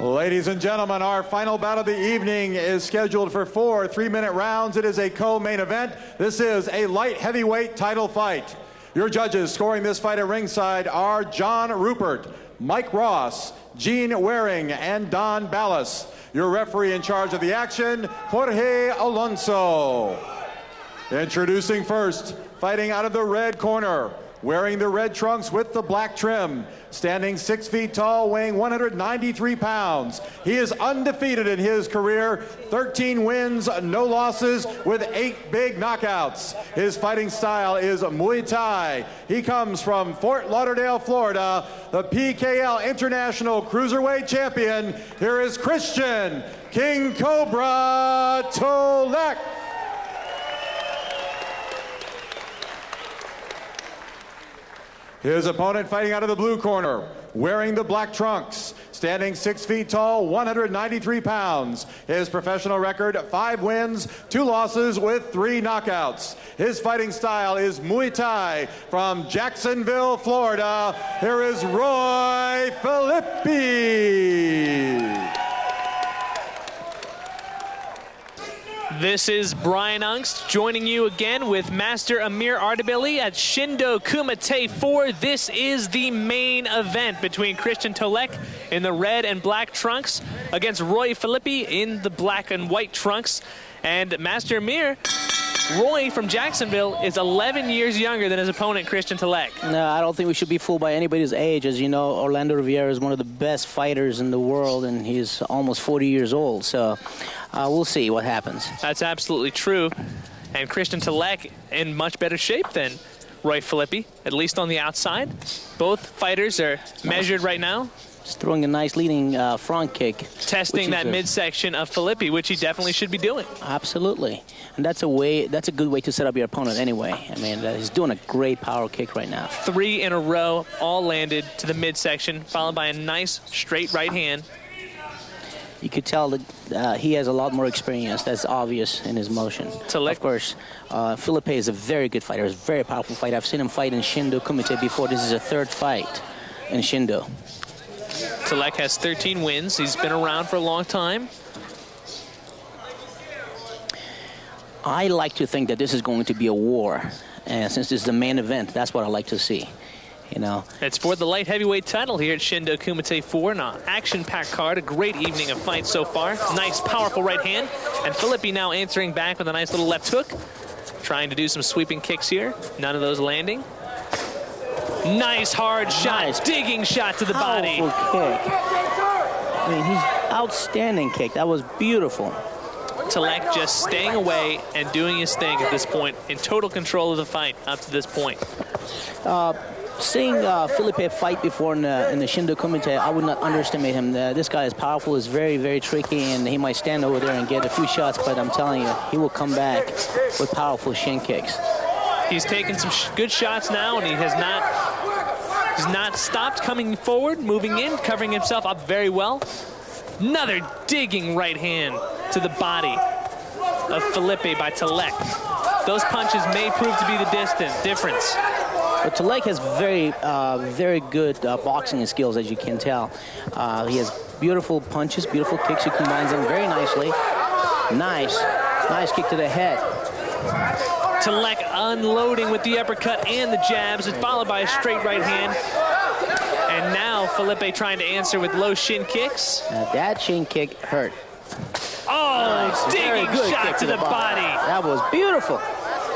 Ladies and gentlemen, our final bout of the evening is scheduled for four three-minute rounds. It is a co-main event. This is a light heavyweight title fight. Your judges scoring this fight at ringside are John Rupert, Mike Ross, Gene Waring, and Don Ballas. Your referee in charge of the action, Jorge Alonso. Introducing first, fighting out of the red corner, wearing the red trunks with the black trim, standing six feet tall, weighing 193 pounds. He is undefeated in his career, 13 wins, no losses, with eight big knockouts. His fighting style is Muay Thai. He comes from Fort Lauderdale, Florida, the PKL International Cruiserweight Champion. Here is Christian King Cobra Tolek. His opponent fighting out of the blue corner, wearing the black trunks, standing six feet tall, 193 pounds. His professional record, five wins, two losses with three knockouts. His fighting style is Muay Thai from Jacksonville, Florida. Here is Roy Philippi. This is Brian Ungst joining you again with Master Amir Ardebili at Shindo Kumate 4. This is the main event between Christian Tolek in the red and black trunks against Roy Filippi in the black and white trunks. And Master Amir, Roy from Jacksonville is 11 years younger than his opponent, Christian Tolek. No, I don't think we should be fooled by anybody's age. As you know, Orlando Riviera is one of the best fighters in the world, and he's almost 40 years old. So uh, we'll see what happens. That's absolutely true. And Christian Tolek in much better shape than Roy Philippi, at least on the outside. Both fighters are measured right now. Just throwing a nice leading uh, front kick. Testing that midsection of Philippi, which he definitely should be doing. Absolutely. And that's a way. That's a good way to set up your opponent anyway. I mean, uh, he's doing a great power kick right now. Three in a row, all landed to the midsection, followed by a nice straight right hand you could tell that uh, he has a lot more experience. That's obvious in his motion. Of course, uh, Felipe is a very good fighter. He's a very powerful fighter. I've seen him fight in Shindo Kumate before. This is a third fight in Shindo. Tolek has 13 wins. He's been around for a long time. I like to think that this is going to be a war. And since this is the main event, that's what I like to see you know. It's for the light heavyweight title here at Shindo Kumate 4. An action-packed card, a great evening of fights so far. Nice, powerful right hand. And Philippi now answering back with a nice little left hook. Trying to do some sweeping kicks here. None of those landing. Nice hard shot, nice. digging shot to the Powerful body. kick. I mean, he's outstanding kick. That was beautiful. Tolek just staying away and doing his thing at this point, in total control of the fight up to this point. Uh, seeing uh, Felipe fight before in the, in the Shindo Kumate, I would not underestimate him. Uh, this guy is powerful, is very, very tricky, and he might stand over there and get a few shots, but I'm telling you, he will come back with powerful shin kicks. He's taken some sh good shots now, and he has not has not stopped coming forward, moving in, covering himself up very well. Another digging right hand to the body of Felipe by Tolek. Those punches may prove to be the distance difference. But Tolek has very, uh, very good uh, boxing skills, as you can tell. Uh, he has beautiful punches, beautiful kicks. He combines them very nicely. Nice, nice kick to the head. Tolek unloading with the uppercut and the jabs. It's followed by a straight right hand. And now Felipe trying to answer with low shin kicks. Now that shin kick hurt. Oh, nice. digging shot to, to the, the body. body. That was beautiful.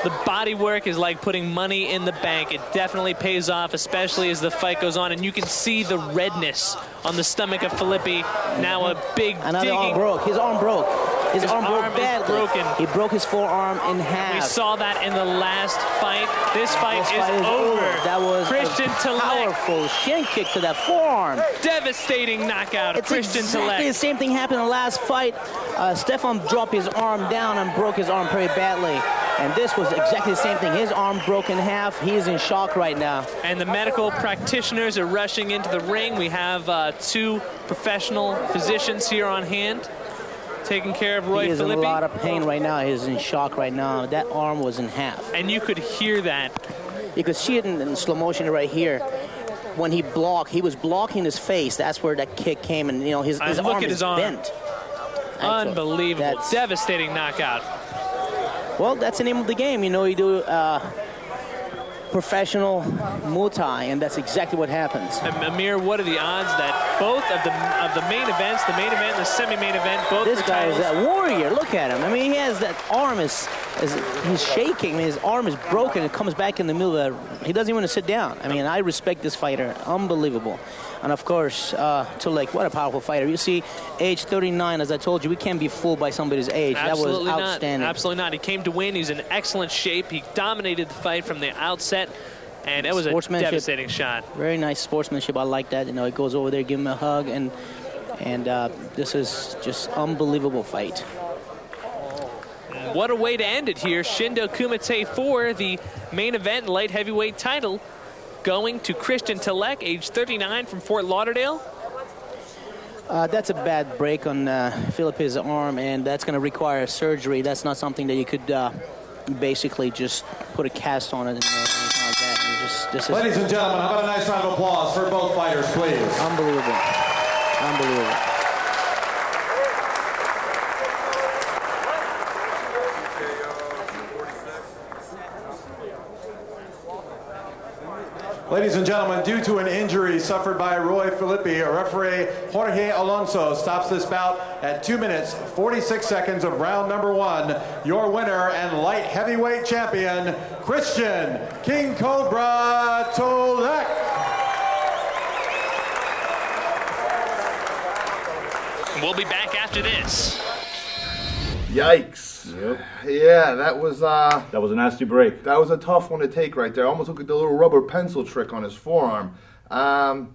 The body work is like putting money in the bank. It definitely pays off, especially as the fight goes on. And you can see the redness on the stomach of Filippi. Now a big Another digging. arm broke. His arm broke. His, his arm, arm broke badly. broken. He broke his forearm in half. We saw that in the last fight. This fight, this is, fight is, over. That was Christian a powerful shin kick to that forearm. Devastating knockout it's Christian exactly the same thing happened in the last fight. Uh, Stefan dropped his arm down and broke his arm pretty badly. And this was exactly the same thing. His arm broke in half. He is in shock right now. And the medical practitioners are rushing into the ring. We have uh, two professional physicians here on hand taking care of Roy He is Philippi. in a lot of pain right now. He's in shock right now. That arm was in half. And you could hear that. You could see it in, in slow motion right here. when he blocked, he was blocking his face. That's where that kick came, and you know his, his arm at is arm. bent. Unbelievable. That's- Devastating knockout. Well, that's the name of the game. You know, you do uh, professional Muay Thai, and that's exactly what happens. And Amir, what are the odds that both of the of the main events, the main event and the semi-main event, both This guy is a warrior. Look at him. I mean, he has that arm is, is he's shaking. His arm is broken. It comes back in the middle of the, He doesn't even want to sit down. I mean, I respect this fighter. Unbelievable. And of course, uh, Tulek, what a powerful fighter. You see, age 39, as I told you, we can't be fooled by somebody's age. Absolutely that was not. outstanding. Absolutely not. He came to win. He's in excellent shape. He dominated the fight from the outset, and it was a devastating shot. Very nice sportsmanship. I like that. You know, he goes over there, give him a hug, and and uh, this is just unbelievable fight. What a way to end it here. Shindo Kumate for the main event light heavyweight title, going to Christian Telek, age 39 from Fort Lauderdale. Uh, that's a bad break on uh, Philippe's arm, and that's going to require surgery. That's not something that you could uh, basically just put a cast on it and uh, like. And just, this is Ladies and gentlemen, how about a nice round of applause for both fighters, please? unbelievable. Unbelievable. Ladies and gentlemen, due to an injury suffered by Roy Filippi, referee Jorge Alonso stops this bout at 2 minutes 46 seconds of round number one. Your winner and light heavyweight champion, Christian King Cobra Tolek. We'll be back after this. Yikes. Yep. Yeah, that was uh That was a nasty break. that was a tough one to take right there. I Almost looked at the little rubber pencil trick on his forearm. Um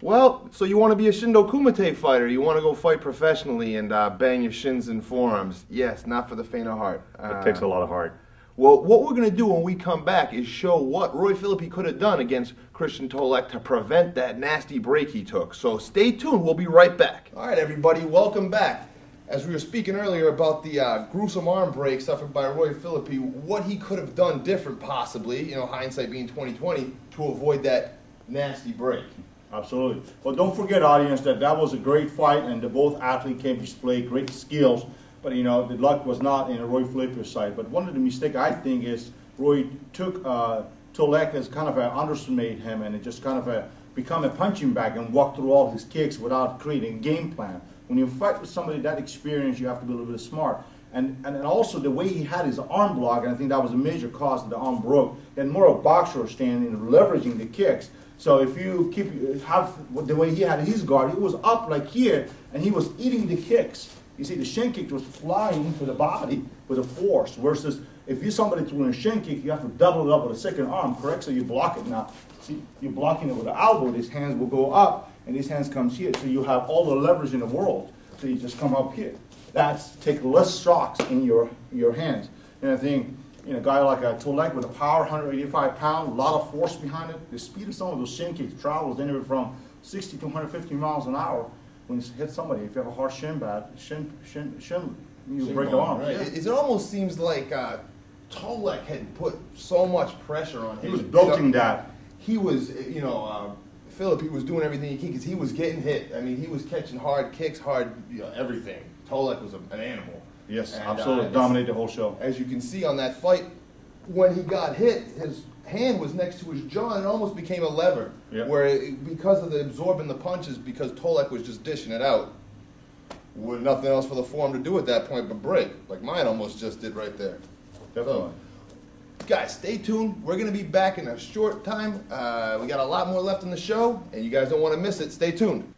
well, so you want to be a Shindo Kumate fighter. You want to go fight professionally and uh, bang your shins and forearms. Yes, not for the faint of heart. Uh, It takes a lot of heart. Well, what we're going to do when we come back is show what Roy Philippi could have done against Christian Tolek to prevent that nasty break he took. So stay tuned. We'll be right back. All right, everybody, welcome back. As we were speaking earlier about the uh, gruesome arm break suffered by Roy Philippi, what he could have done different, possibly, you know, hindsight being 2020, to avoid that nasty break. Absolutely. But don't forget, audience, that that was a great fight, and the both athletes to display great skills. But you know, the luck was not in Roy Flipper's side. But one of the mistakes I think is Roy took uh, Tolek as kind of a underestimate him, and it just kind of a become a punching bag and walked through all his kicks without creating a game plan. When you fight with somebody that experienced, you have to be a little bit smart. And, and then also the way he had his arm block, and I think that was a major cause that the arm broke. And more of a boxer standing and leveraging the kicks. So if you keep have the way he had his guard, he was up like here, and he was eating the kicks. You see, the shin kick was flying into the body with a force. Versus if you somebody throwing a shin kick, you have to double it up with a second arm, correct? So you block it now. See, you're blocking it with the elbow. These hands will go up, and these hands comes here. So you have all the leverage in the world. So you just come up here. That's take less shocks in your your hands. And I think you know, a guy like a Tolek with a power, 185 pounds, a lot of force behind it. The speed of some of those shin kicks travels anywhere from 60 to 150 miles an hour when you hit somebody. If you have a hard shin bad, shin, shin, shin, you break the arm. Right. Yeah. It, it almost seems like uh, Tolek had put so much pressure on him. He was building that. He was, you know, uh, Philip. He was doing everything he could because he was getting hit. I mean, he was catching hard kicks, hard, you know, everything. Tolek was a, an animal. Yes, And, absolutely. uh, Dominate the whole show. As you can see on that fight, when he got hit, his hand was next to his jaw and it almost became a lever. Yeah. Where it, because of the absorbing the punches, because Tolek was just dishing it out, with nothing else for the form to do at that point but break, like mine almost just did right there. Definitely. Guys, stay tuned. We're going to be back in a short time. Uh, we got a lot more left in the show, and you guys don't want to miss it. Stay tuned.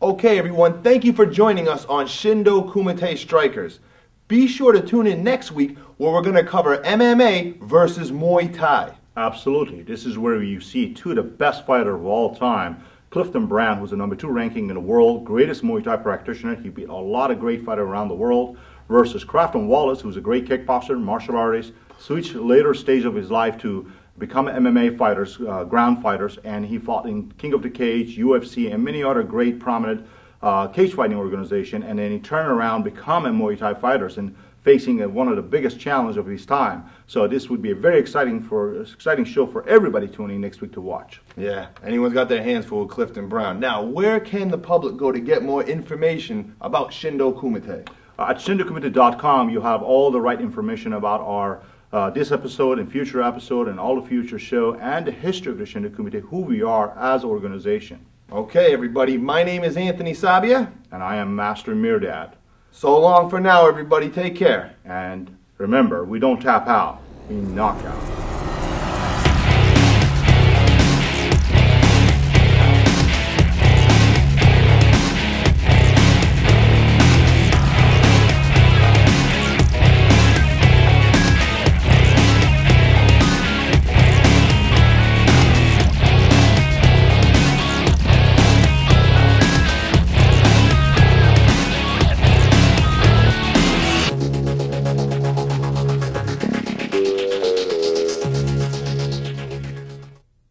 Okay, everyone, thank you for joining us on Shindo Kumate Strykerz. Be sure to tune in next week where we're going to cover MMA versus Muay Thai. Absolutely. This is where you see two of the best fighters of all time. Clifton Brown, who's the number two ranking in the world, greatest Muay Thai practitioner. He beat a lot of great fighters around the world. Versus Crafton Wallace, who's a great kickboxer, martial artist, switched later stage of his life to become MMA fighters, uh, ground fighters, and he fought in King of the Cage, UFC, and many other great prominent uh, cage fighting organization. And then he turned around, become a Muay Thai fighters, and facing uh, one of the biggest challenges of his time. So this would be a very exciting for exciting show for everybody tuning next week to watch. Yeah, anyone's got their hands full with Clifton Brown. Now, where can the public go to get more information about Shindo Kumate? Uh, at shindokumate.com, you have all the right information about our uh, this episode and future episode and all the future show and the history of the Shindo Kumate, who we are as an organization. Okay, everybody, my name is Anthony Sabia. And I am Master Mehrdad. So long for now, everybody. Take care. And remember, we don't tap out, we knock out.